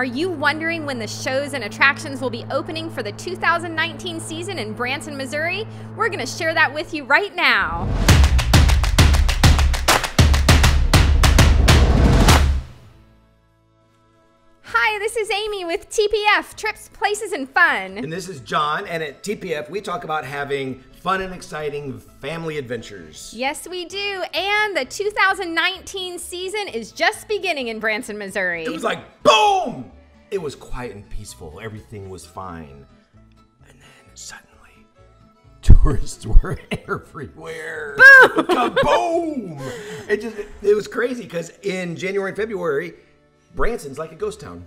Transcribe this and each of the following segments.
Are you wondering when the shows and attractions will be opening for the 2019 season in Branson, Missouri? We're going to share that with you right now. This is Amy with TPF Trips, Places, and Fun. And this is John, and at TPF, we talk about having fun and exciting family adventures. Yes, we do. And the 2019 season is just beginning in Branson, Missouri. It was like boom! It was quiet and peaceful. Everything was fine. And then suddenly, tourists were everywhere. Boom! boom! It just it was crazy because in January and February, Branson's like a ghost town.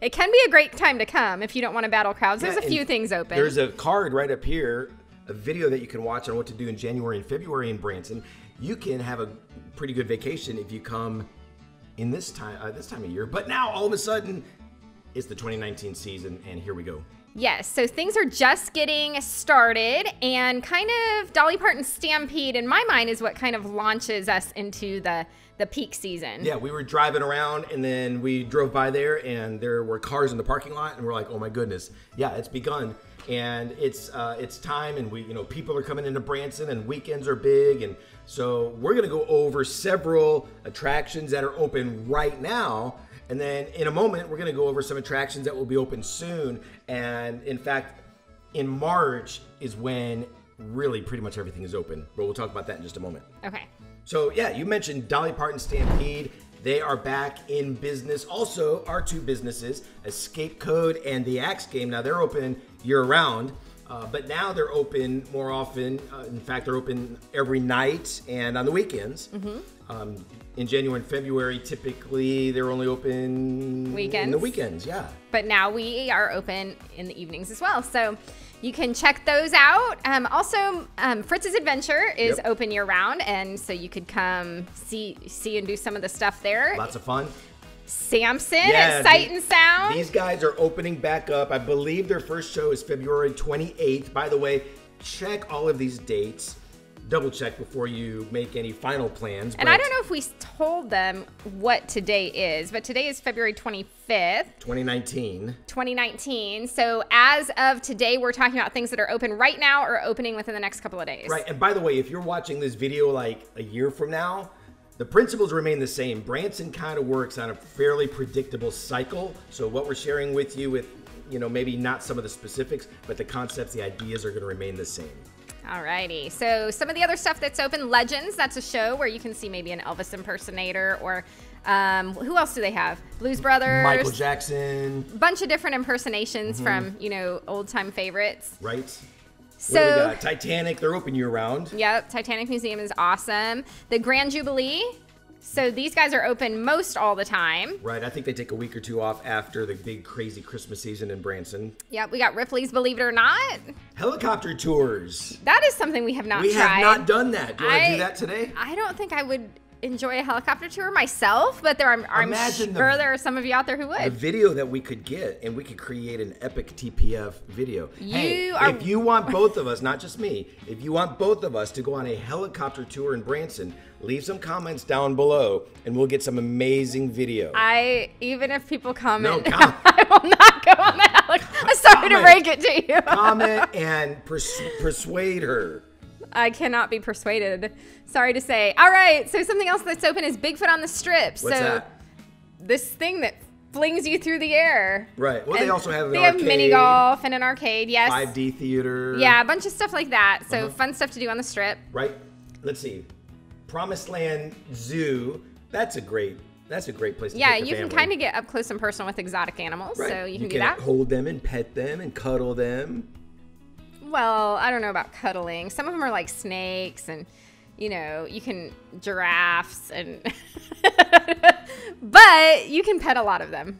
It can be a great time to come if you don't want to battle crowds. There's Yeah, a few things open. There's a card right up here, a video that you can watch on what to do in January and February in Branson. You can have a pretty good vacation if you come in this time uh, this time of year. But now all of a sudden, it's the 2019 season, and here we go. Yes, so things are just getting started, and kind of Dolly Parton Stampede, in my mind, is what kind of launches us into the the peak season. Yeah, we were driving around, and then we drove by there, and there were cars in the parking lot, and we're like, "Oh my goodness, yeah, it's begun." And it's uh, it's time, and we you know people are coming into Branson, and weekends are big, and so we're gonna go over several attractions that are open right now, and then in a moment we're gonna go over some attractions that will be open soon. And in fact, in March is when really pretty much everything is open, but we'll talk about that in just a moment. Okay. So yeah, you mentioned Dolly Parton Stampede. They are back in business. Also, our two businesses, Escape Code and the Axe Game. Now they're open year round, uh, but now they're open more often. Uh, in fact, they're open every night and on the weekends. Um, in January and February, typically they're only open in the Weekends? weekends. Yeah. But now we are open in the evenings as well. So you can check those out. Um, also, um, Fritz's Adventure is Yep. open year round, and so you could come see see and do some of the stuff there. Lots of fun. Samson Yeah, at Sight the- and Sound. These guys are opening back up. I believe their first show is February 28th. By the way, check all of these dates. Double check before you make any final plans. and I don't know if we told them what today is, but today is February 25th. 2019. 2019. So as of today, we're talking about things that are open right now or opening within the next couple of days. Right. And by the way, if you're watching this video like a year from now, the principles remain the same. Branson kind of works on a fairly predictable cycle. So what we're sharing with you with, you know, maybe not some of the specifics, but the concepts, the ideas are going to remain the same. Alrighty. So some of the other stuff that's open, Legends. That's a show where you can see maybe an Elvis impersonator or um, who else do they have? Blues Brothers. Michael Jackson, Bunch of different impersonations from you know old time favorites. right? So. we got? Titanic, they're open year round. Yep, Titanic Museum is awesome. The Grand Jubilee. So these guys are open most all the time. Right, I think they take a week or two off after the big crazy Christmas season in Branson. Yep, we got Ripley's Believe It or Not. Helicopter tours. That is something we have not We tried. have not done that. Do to I- do that today? I don't think I would enjoy a helicopter tour myself, but there are, I'm Imagine the- sure there are some of you out there who The would. video that we could get, and we could create an epic TPF video. hey, You are- if you want both of us, not just me, if you want both of us to go on a helicopter tour in Branson, leave some comments down below, and we'll get some amazing video. I even if people comment, No, com- I will not go on the helicopter. I'm sorry to break it to you. Comment and pers- persuade her. I cannot be persuaded. Sorry to say. All right, so something else that's open is Bigfoot on the Strip. What's so that? this thing that flings you through the air. Right. Well, they also have an they have mini golf and an arcade. Yes. 5D theater. Yeah, a bunch of stuff like that. So Uh-huh. fun stuff to do on the strip. right? Let's see. Promised Land Zoo. That's a great. That's a great place. to Yeah, you can kind of get up close and personal with exotic animals, Right. so you can do that. hold them and pet them and cuddle them. Well, I don't know about cuddling. Some of them are like snakes, and you know, you can giraffes, and but you can pet a lot of them.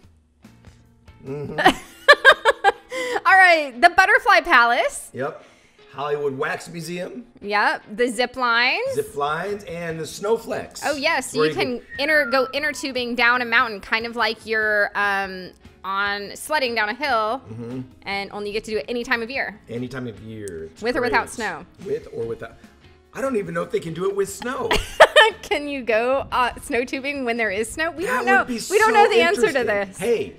Mm-hmm. All right, the Butterfly Palace. Yep. Hollywood Wax Museum, Yep, the zip lines. zip lines, and the Snowflex. Oh yes, Where you can inner go inner tubing down a mountain, kind of like you're um, on sledding down a hill, Mm-hmm. and only you get to do it any time of year. any time of year. It's With or without snow? With or without. I don't even know if they can do it with snow. Can you go uh, snow tubing when there is snow? We that don't know. we don't know the answer to this. Hey,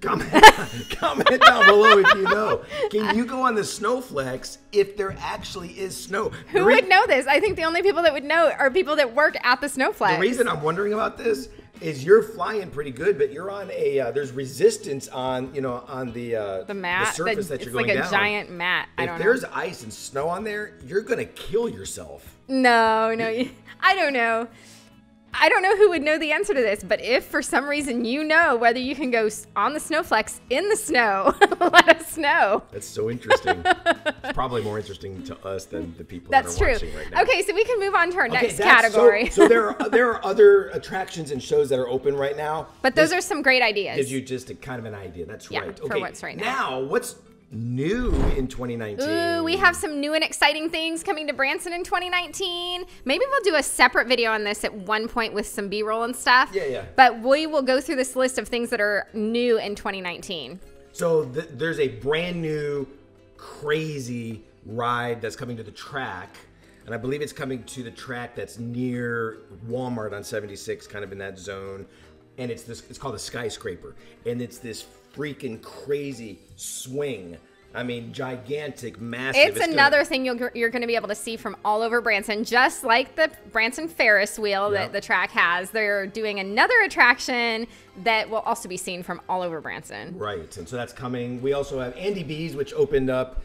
Comment, comment down below if you know. Can you go on the Snowflex if there actually is snow? Who would know this? I think the only people that would know are people that work at the Snowflex. The reason I'm wondering about this is you're flying pretty good, but you're on a uh, there's resistance on you know on the uh, the mat, the surface the, that you're it's going like a down. giant mat. I if there's know. ice and snow on there, you're gonna kill yourself. No, no, I don't know. I don't know who would know the answer to this, but if for some reason you know whether you can go on the Snowflex in the snow, let us know. That's so interesting. it's probably more interesting to us than the people That's that are true. watching right now. Okay, so we can move on to our Okay, next that's- so- category. So, there are there are other attractions and shows that are open right now. but those This are some great ideas. gives you just a kind of an idea. That's Yeah, right. for Okay. what's right now. Now, what's new in 2019? Ooh, we have some new and exciting things coming to Branson in 2019. Maybe we'll do a separate video on this at one point with some B-roll and stuff. Yeah, yeah. But we will go through this list of things that are new in 2019. So th- there's a brand new, crazy ride that's coming to the track, and I believe it's coming to the track that's near Walmart on 76, kind of in that zone. And it's this. It's called a skyscraper, and it's this freaking crazy swing. I mean, gigantic, massive. It's, gonna- another thing you'll, you're going to be able to see from all over Branson, just like the Branson Ferris wheel Yeah. that the track has. They're doing another attraction that will also be seen from all over Branson. Right, and so that's coming. We also have Andy B's, which opened up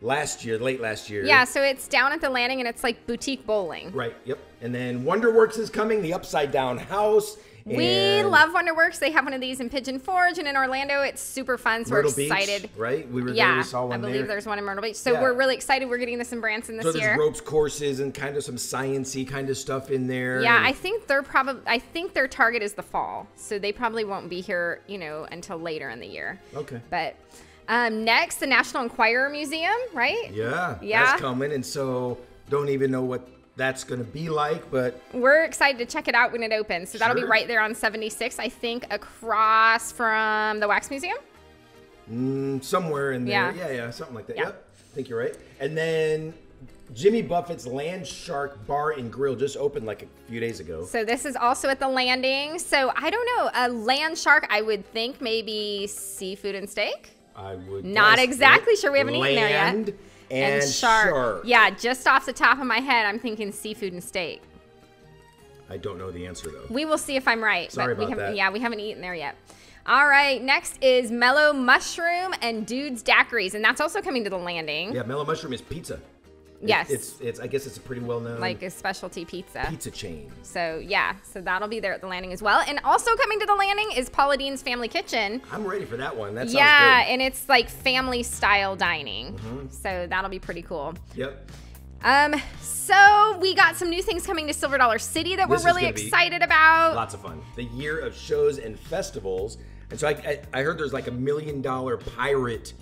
last year, late last year. Yeah, so it's down at the landing and it's like boutique bowling. Right. Yep. And then Wonderworks is coming, the Upside Down House. We love Wonderworks. They have one of these in Pigeon Forge and in Orlando. It's super fun. So Myrtle we're excited. Beach. Right. We were there. Yeah, We saw one I believe there. there's one in Myrtle Beach. So Yeah. we're really excited. We're getting this in Branson this so there's year. ropes courses and kind of some sciency kind of stuff in there. Yeah, I think they're probably. I think their target is the fall, so they probably won't be here, you know, until later in the year. Okay. But um, next, the National Enquirer Museum, right? Yeah. Yeah. That's coming, and so don't even know what that's going to be like, but We're excited to check it out when it opens. So that'll be right there on 76, I think, across from the Wax Museum. mm, somewhere in there. Yeah. Yeah. Yeah. Something like that. Yeah. Yep. I think you're right. And then. Jimmy Buffett's Land Shark Bar and Grill just opened like a few days ago. So this is also at the landing. So I don't know, a land shark. I would think maybe seafood and steak. I would Not exactly sure. We haven't eaten there yet. Land And, shark. Yeah, just off the top of my head, I'm thinking seafood and steak. I don't know the answer though. We will see if I'm right. Sorry but we about that. Yeah, we haven't eaten there yet. All right, next is Mellow Mushroom and Dude's Daiquiris, and that's also coming to the landing. Yeah, Mellow Mushroom is pizza. Yes. It's it's I guess it's a pretty well known Like a specialty pizza. pizza chain. So yeah, so that'll be there at the landing as well. And also coming to the landing is Paula Deen's Family Kitchen. I'm ready for that one. That sounds Yeah, good. And it's like family style dining. So that'll be pretty cool. Yep. Um, so we got some new things coming to Silver Dollar City that This we're really excited about. Lots of fun. The year of shows and festivals. And so I, I, I heard there's like a million dollar pirate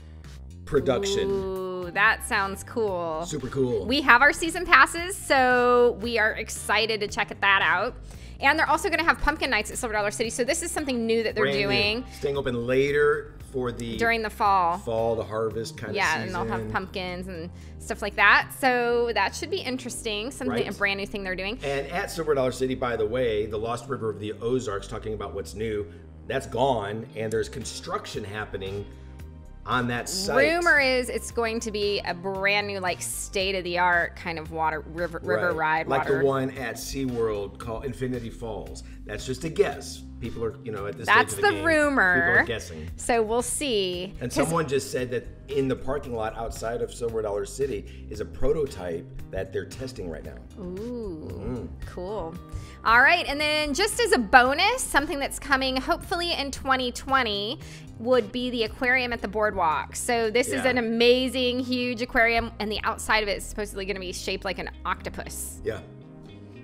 production. Ooh, that sounds cool. Super cool. We have our season passes, so we are excited to check that out. And they're also going to have pumpkin nights at Silver Dollar City. So this is something new that they're Brand new. doing Staying open later for the during the fall. fall, the harvest kind Yeah, of yeah, and they'll have pumpkins and stuff like that. So that should be interesting. Something Right. a brand new thing they're doing. And at Silver Dollar City, by the way, the Lost River of the Ozarks, talking about what's new, that's gone, and there's construction happening on that site. Rumor is it's going to be a brand new, like state of the art kind of water river river Right. ride. like water. the one at SeaWorld called Infinity Falls. That's just a guess. People are, you know, at this That's the the, game, rumor. People are guessing. So we'll see. And someone just said that in the parking lot outside of Silver Dollar City is a prototype that they're testing right now. Ooh, mm-hmm. cool. All right, and then just as a bonus, something that's coming hopefully in 2020 would be the aquarium at the boardwalk. So this is an amazing, huge aquarium, and the outside of it is supposedly going to be shaped like an octopus. Yeah.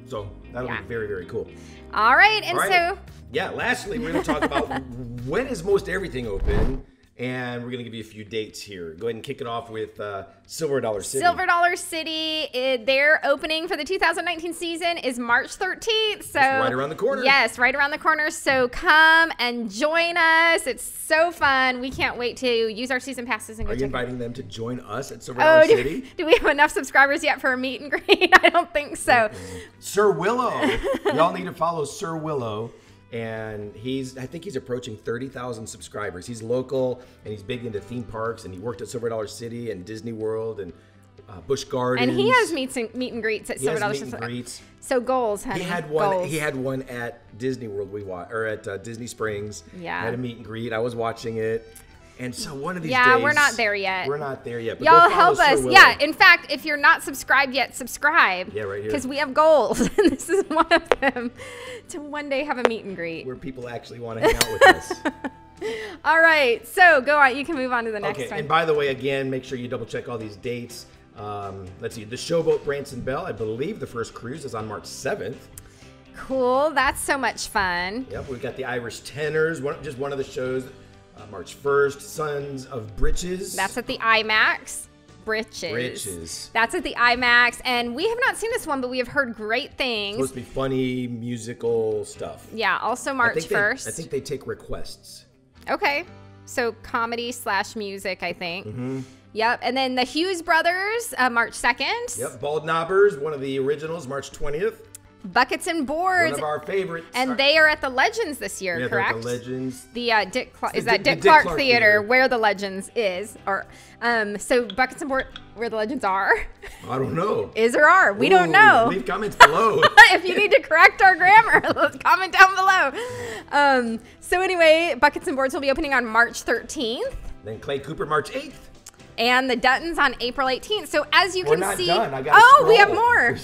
So that'll Yeah. be very, very cool. All right, and All right. so yeah, lastly, we're going to talk about when is most everything open, and we're going to give you a few dates here. Go ahead and kick it off with uh, Silver Dollar City. Silver Dollar City, it, their opening for the 2019 season is March 13th. So right around the corner. Yes, right around the corner. So come and join us. It's so fun. We can't wait to use our season passes and go Are you check it inviting them to join us at Silver Oh, Dollar do, City? do we have enough subscribers yet for a meet and greet? I don't think so. Sir Willow. Y'all need to follow Sir Willow. And he's I think he's approaching thirty thousand subscribers. He's local and he's big into theme parks, and he worked at Silver Dollar City and Disney World and uh, Busch Gardens. And he has meets and, meet and greets at He Silver Dollar. meet and Shop. greets. So goals, honey. He had one. Goals. He had one at Disney World. We watched, or at uh, Disney Springs. Yeah. Had a meet and greet. I was watching it, and so one of these Yeah, days. we're not there yet. We're not there yet. But Y'all help us. Willow. Yeah. In fact, if you're not subscribed yet, subscribe. Yeah, right here. Because we have goals, and this is one of them. To one day have a meet and greet. where people actually want to hang out with us. All right. So go on. You can move on to the next okay. one. And by the way, again, make sure you double check all these dates. Um, let's see. The Showboat Branson Belle. I believe the first cruise is on March seventh. cool. That's so much fun. Yep. We've got the Irish Tenors. One, just one of the shows. Uh, March first. Sons of Britches. That's at the IMAX. Britches. Britches. That's at the IMAX, and we have not seen this one, but we have heard great things. supposed to be funny musical stuff. yeah. Also I March first. I think they take requests. Okay. So comedy slash music, I think. Mm-hmm. Yep. And then the Hughes Brothers, uh, March 2nd. Yep, Bald Knobbers, one of the originals, March 20th. Buckets and One Boards. of our favorites. And they are at the Legends this year, yeah, correct? the Legends. The uh, Dick Cla- is the that Dick- Dick, the Dick Clark, Clark Theater, Theater. where the Legends is, or um, so Buckets and Boards where the Legends are, I don't know. is or are we don't know. Leave comments below. if you need to correct our grammar, let's comment down below. Um, so anyway, Buckets and Boards will be opening on March 13th. then Clay Cooper, March 8th. and the Duttons on April 18th. So as you We're can see, done. I gotta oh, we have scroll. more.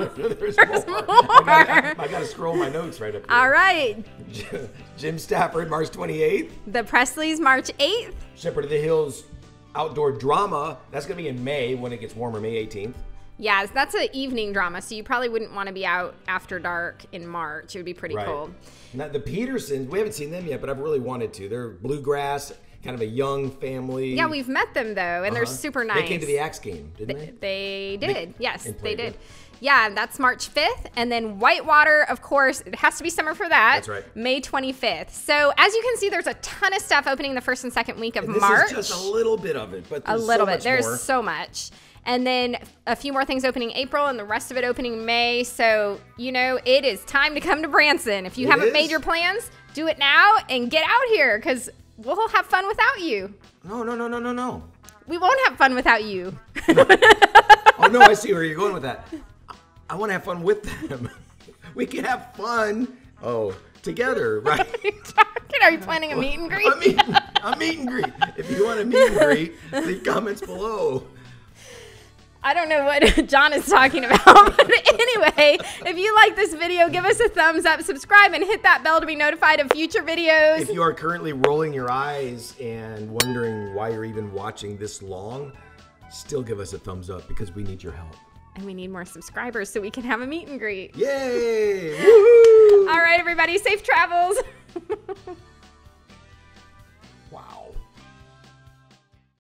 There's, There's more. more. Oh, I gotta, I gotta scroll my notes right up here. All right, Jim Stafford, March 28th. the Presleys March 8th. Shepherd of the Hills outdoor drama. That's gonna be in May when it gets warmer, May 18th. Yes, that's an evening drama, so you probably wouldn't want to be out after dark in March. It would be pretty Right. cold. Now the Petersons, we haven't seen them yet, but I've really wanted to. They're bluegrass, kind of a young family. Yeah, we've met them though, and they're Uh-huh. super nice. They came to the Axe game, didn't they? They did. yes, they did. it. Yeah, that's March 5th. And then Whitewater, of course, it has to be summer for that. That's right. May 25th. So as you can see, there's a ton of stuff opening the first and second week of And this March. is just a little bit of it, but a there's so little bit. There's more. so much. And then a few more things opening April and the rest of it opening May. So, you know, it is time to come to Branson. If you It haven't is. made your plans, do it now and get out here because we'll have fun without you. No, no, no, no, no, no. We won't have fun without you. Oh no, I see where you're going with that. I want to have fun with them. We can have fun. Oh, together, right? Are you planning a meet and greet? A meet, a meet and greet. If you want a meet and greet, leave comments below. I don't know what John is talking about. But anyway, if you like this video, give us a thumbs up, subscribe, and hit that bell to be notified of future videos. If you are currently rolling your eyes and wondering why you're even watching this long, still give us a thumbs up because we need your help. and we need more subscribers so we can have a meet and greet. Yay! Woohoo! All right, everybody, safe travels.